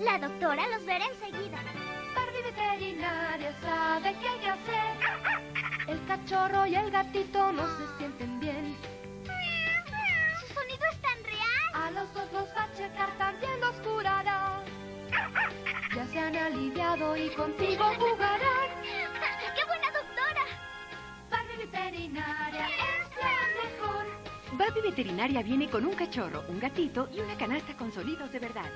La doctora los verá enseguida. Barbie veterinaria sabe qué hay que hacer. El cachorro y el gatito no se sienten bien. ¿Su sonido es tan real? A los dos los va a checar, también los curará. Ya se han aliviado y contigo jugarán. ¡Qué buena doctora! Barbie veterinaria es la mejor. Barbie Veterinaria viene con un cachorro, un gatito y una canasta con sonidos de verdad.